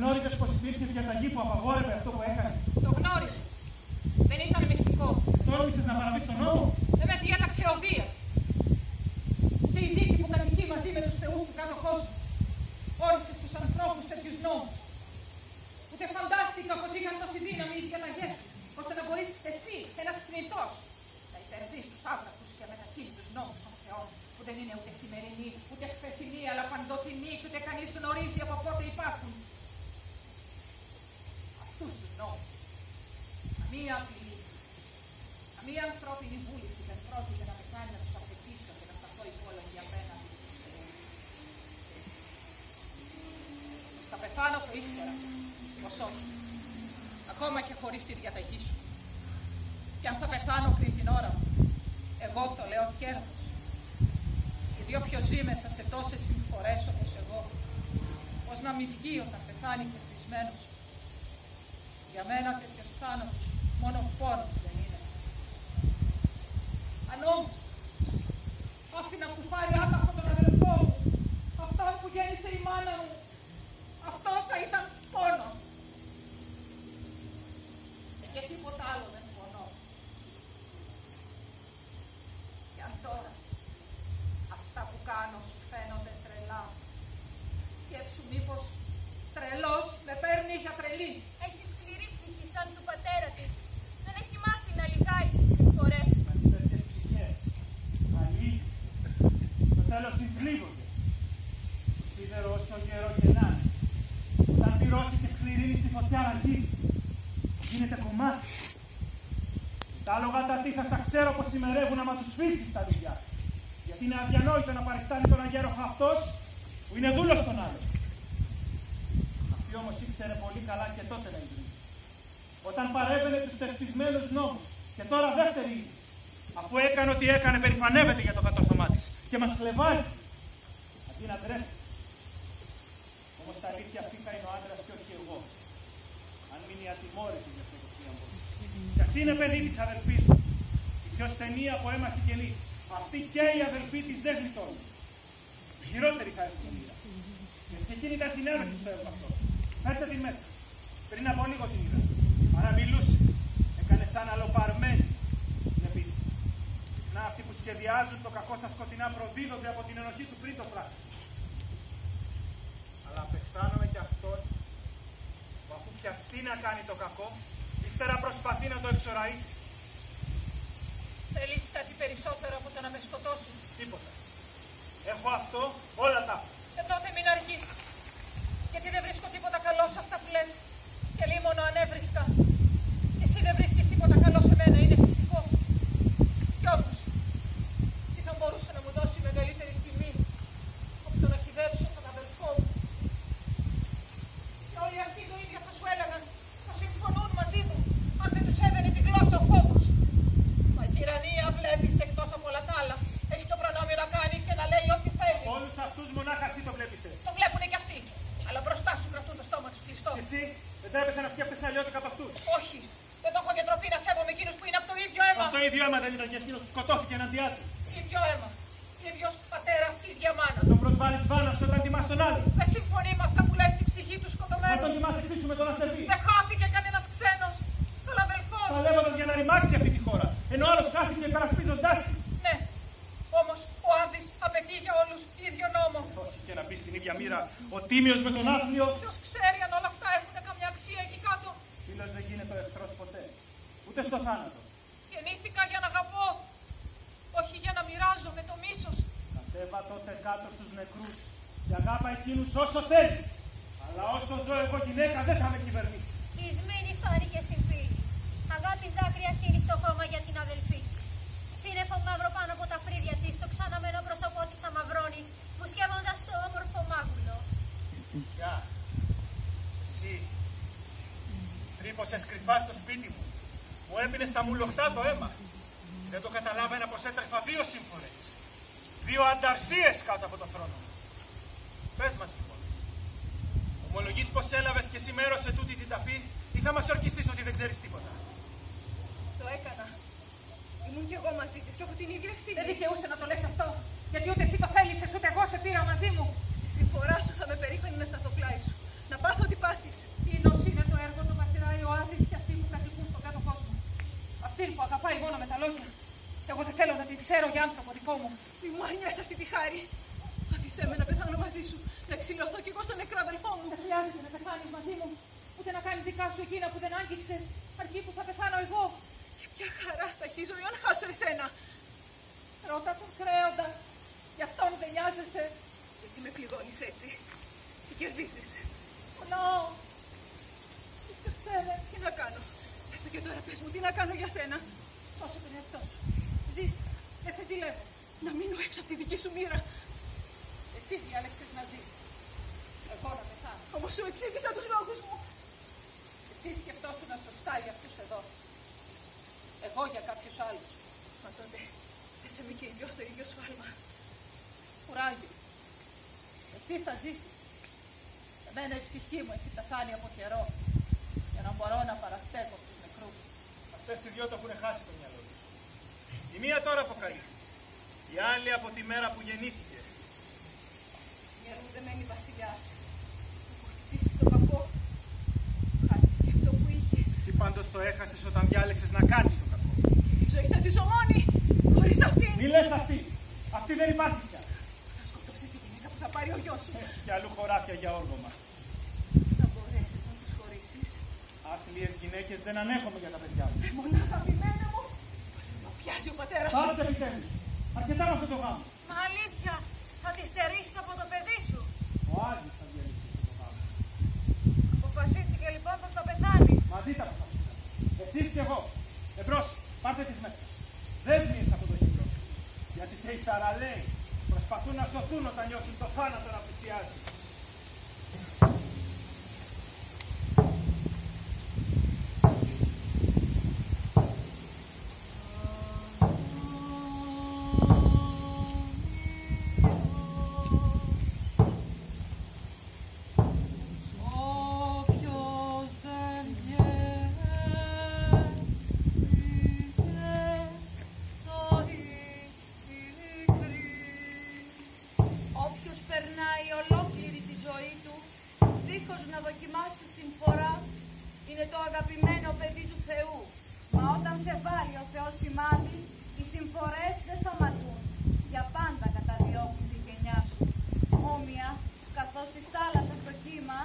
Γνώριζες πως υπήρχε διαταγή που απαγόρευε αυτό που έκανες; Το γνώριζε. Δεν ήταν μυστικό. Τόλμησες να παραβείς τον νόμο; Δεν με διέταξε ο Δίας. Ούτε η δίκη που κατοικεί μαζί με τους θεούς του κάτω κόσμου. Όρισε στους ανθρώπους τέτοιους νόμους. Ούτε φαντάστηκα πως είχαν τόση δύναμη οι διαταγές σου, ώστε να μπορείς εσύ, ένας θνητός, να υπερβείς τους άβρακους και αμετακίνητους νόμους των θεών, που δεν είναι ούτε σημερινοί, ούτε χθεσινοί, αλλά παντοτινοί και ούτε κανείς γνωρίζει από πότε υπάρχουν. Αυτούς τους νόμους. Καμία απειλή, καμία ανθρώπινη βούληση δεν πρόκειται να με κάνει να τους απαιτήσω και να σταθώ υπόλογη απέναντι στους θεούς. Πως θα πεθάνω το ήξερα, πως όχι. Ακόμα και χωρίς τη διαταγή σου. Και αν θα πεθάνω πριν την ώρα μου, εγώ το λέω κέρδος. Γιατί όποιος ζει μέσα σε τόσες συμφορές όπως εγώ, πως να μην βγει όταν πεθάνει κερδισμένος. Για μένα τέτοιος θάνατος μόνο πόνος δεν είναι. Αν όμως άφηνα που πάρει άταχο τον αδελφό μου, αυτόν που γέννησε η μάνα μου, αυτό θα ήταν πόνο. Και τίποτα άλλο δεν πονώ. Και αν τώρα αυτά που κάνω σου φαίνονται τρελά, σκέψου μήπως τρελός με παίρνει για τρελή. Έχει σκληρή ψυχή σαν του πατέρα της. Δεν έχει μάθει να λυγάει στις συμφορές. Με τέτοιες ψυχές. Αλλοί. Στο τέλος συγκλείβονται. Το σίδερο όσο γερό και να είναι. Όταν πυρώσει και σκληρύνει στη φωτιά να αρχίσει. Γίνεται κομμάτι. Τα άλογα τα τίθασα ξέρω πως ημερεύουν άμα τους φύσεις τα δουλειά. Γιατί είναι αδιανόητο να παριστάνει τον αγέροχο αυτός που είναι δούλος των άλλων. Αυτή όμως ήξερε πολύ καλά και τότε να ιδρύσει. Όταν παρέβαινε τους θεσπισμένους νόμους και τώρα δεύτερη είδηση. Αφού έκανε ό,τι έκανε, περηφανεύεται για το κατόρθωμά της και μας χλεβάζει. Αντί να τρέφει. Όμως τα αλήθεια αυτή θα είναι ο άντρας και όχι εγώ. Αν μείνει ατιμόρυτη για αυτό το θρίαμβο. Κι ας είναι παιδί της αδελφής μου. Η πιο στενή από αίμα συγγενής. Αυτή και η αδελφή της δεν γλιτώνει. Χειρότερη θα έρθει η μοίρα. Γιατί και εκείνη ήταν συνέβη στο έργο αυτό. Φέρτε τη μέσα. Πριν από λίγο την είδα. Παραμιλούσε. Έκανε σαν αλλοπαρμένη. Επίση. Να αυτοί που σχεδιάζουν το κακό στα σκοτεινά προδίδονται από την ενοχή του πριν το πράξει. Αλλά απεχθάνομαι κι αυτόν που αφού πιαστεί να κάνει το κακό, ύστερα προσπαθεί να το εξοραίσει. Θέλεις κάτι περισσότερο από το να με σκοτώσεις; Τίποτα. Έχω αυτό, όλα τα έχω. Και τότε μην αργείς. Γιατί δεν βρίσκω τίποτα καλό σε αυτά που λες. Και λίμωνο αν έβρισκα. Και εσύ δεν βρίσκεις τίποτα καλό σε μένα. Είναι φυσικό. Κι όμως, τι θα μπορούσε να μου δώσει μεγαλύτερη τιμή από το να κυδεύσω τον αδελφό μου. Και όλοι αυτοί το ίδιο θα σου έλεγαν. Θα συμφωνούν μαζί μου. Αν δεν τους έδαινε τη γλώσσα ο φόβος. Μα η τυραννία βλέπεις εκτός από όλα τα άλλα. Έχει το προνόμιο να κάνει και να λέει ό,τι θέλει. Όλους αυτούς μονάχα εσύ το βλέπεις έτσι. Το βλέπουνε κι αυτοί. Αλλά μπροστά σου κρατούν το στόμα του κλειστό. Και εσύ δεν τρέπεσαι να σκέφτεσαι αλλιώτικα από αυτούς. Όχι. Δεν το έχω για τροπή να σέβομαι εκείνους που είναι από το ίδιο αίμα. Αυτό ίδιο αίμα δεν ήταν και εκείνος που σκοτώθηκε εναντιά του. Ίδιο αίμα. Ίδιος πατέρας, ίδια μάνα. Τον προσβάλλεις βάνος όταν τιμάς τον άλλο. Δεν συμφωνεί με αυτά που λες η ψυχή του Μα σκοτωμένου. τον τιμάς εξίσου με τον ασεβή. Δεν χάθηκε κανένας ξένος. Τον αδελφό του. Παλεύοντας για να ρημάξει αυτή τη χώρα. Ενώ ο άλλος χάθηκε υπερασπίζοντάς τη. Ναι. Όμως ο Άδης απαιτεί για όλους ίδιο νόμο. Όχι και να μπει στην ίδια μοίρα ο τίμιος με τον άθλιο. Ποιος ξέρει αν όλα αυτά έχουν καμιά αξία εκεί κάτω. Φίλος δεν γίνεται ο εχθρός ποτέ. Ούτε στο θάνατο. Γεννήθηκα για να αγαπώ. Όχι για να μοιράζομαι το μίσος. Κατέβα τότε κάτω στους νεκρούς και αγάπα εκείνους όσο θέλεις. Αλλά όσο ζω εγώ γυναίκα δεν θα με κυβερνήσεις. Η Σμήνη φάνηκε στην πύλη. Αγάπης δάκρυα χύνεις στο χώμα για την αδελφή της. Σύννεφο μαύρο πάνω από τα φρύδια της, το ξαναμένο πρόσωπό της αμαυρώνει, μου σκεύοντας το όμορφο μάγουλο. Ποια. Εσύ. Τρύπωσες κρυφά στο σπίτι μου. Μου έπινε στα μουλοχτά το αίμα. Δεν το καταλάβαινα πως έτρεφα δύο σύμφωνες. Δύο ανταρσίες κάτω από το θρόνο μου. Πες μας λοιπόν. Ομολογείς πως έλαβες και εσύ μέρος σε τούτη την ταφή ή θα μας ορκιστείς ότι δεν ξέρεις τίποτα; Το έκανα. Ήμουν κι εγώ μαζί της και έχω την ίδια ευθύνη. Δεν δικαιούσε να το λες αυτό. Γιατί ούτε εσύ το θέλησες, ούτε εγώ σε πήρα μαζί μου. Στη συμφορά σου θα με περήφανη να σταθώ πλάι σου. Να πάθω τι πάθεις. Λόγια. Εγώ δεν θέλω να την ξέρω για άνθρωπο δικό μου. Μη μου αρνιέσαι αυτή τη χάρη. Αφήσέ με να πεθάνω μαζί σου. Να ξυλωθώ κι εγώ στον νεκρό αδελφό μου. Δεν χρειάζεται να πεθάνεις μαζί μου, ούτε να κάνεις δικά σου εκείνα που δεν άγγιξες, αρκεί που θα πεθάνω εγώ. Και ποια χαρά θα έχει η ζωή αν χάσω εσένα. Ρώτα τον κρέοντα. Γι' αυτόν δεν νοιάζεσαι. Γιατί με πληγώνεις έτσι. Τι κερδίζεις. Πονάω. Είσαι ξένε. Τι να κάνω. Έστω και τώρα πες μου τι να κάνω για σένα. Σώσε τον εαυτό σου. Ζεις. Δεν σε ζηλεύω. Να μείνω έξω από τη δική σου μοίρα. Εσύ διάλεξες να ζεις. Εγώ να πεθάνω. Όμως σου εξήγησα τους λόγους μου. Εσύ σκεφτόσου να σωστά για αυτούς εδώ. Εγώ για κάποιους άλλους. Μα τότε δεν σε με και οι δυο στο ίδιο σφάλμα. Κουράγιο. Εσύ θα ζήσεις. Εμένα η ψυχή μου έχει πεθάνει από καιρό για να μπορώ να παραστέκω τους νεκρούς. Αυτές οι δυο το έχουν χάσει το μυαλό τους. Η μία τώρα αποκαλεί. Η άλλη από τη μέρα που γεννήθηκε. Μια ρουδεμένη βασιλιά. Που χτυπήσει το κακό. Χάρη και αυτό που είχες. Εσύ πάντως το έχασες όταν διάλεξες να κάνεις το κακό. Η ζωή θα ζήσω μόνη. Χωρίς αυτήν. Μη λες αυτή. Αυτή δεν υπάρχει πια. Θα σκοτώσει τη γυναίκα που θα πάρει ο γιος σου. Έχει κι αλλού χωράφια για όργωμα. Θα μπορέσει να του χωρίσει. Άθλιες γυναίκες δεν ανέχομαι για τα παιδιά μου. Μονάχα αγαπημένα μου. Πώς με πιάζει ο πατέρας σου. Πάψε επιτέλους. Αρκετά με αυτό το γάμο. Μα αλήθεια, θα τη στερήσεις από το παιδί σου. Ο Άδης θα διαλύσει αυτό το γάμο. Αποφασίστηκε λοιπόν πως θα πεθάνει. Μαζί τα αποφασίσαμε. Εσείς και εγώ. Εμπρός, πάρτε τις μέσα. Δεν βγεις από το χειμώνα. Γιατί και οι θαραλέοι προσπαθούν να σωθούν όταν νιώσουν το θάνατο να πλησιάζει. έτοιμος να δοκιμάσει συμφορά είναι το αγαπημένο παιδί του Θεού. Μα όταν σε βάλει ο Θεός σημάδι, οι συμφορές δεν σταματούν. Για πάντα καταδιώκουν τη γενιά σου. Όμοια, καθώς της θάλασσας στο κύμα